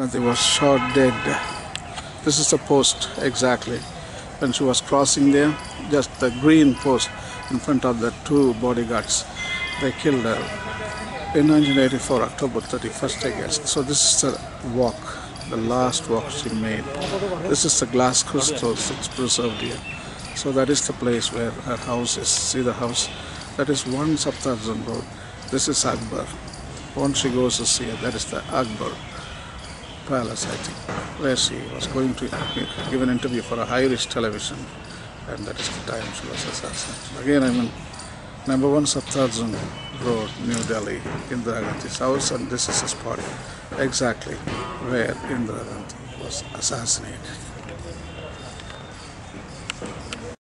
Gandhi was shot dead. This is the post exactly. When she was crossing there, just the green post in front of the two bodyguards, they killed her in 1984, October 31st, I guess. So this is the walk, the last walk she made. This is the glass crystals it's preserved here. So that is the place where her house is. See the house? That is one Safdarjung road. This is Akbar. Once she goes to see it, that is the Akbar palace, I think, where she was going to give an interview for a high-risk television, and that is the time she was assassinated. Again, I mean, number one Safdarjung Road, New Delhi, Indira Gandhi's house, and this is his spot exactly where Indira Gandhi was assassinated.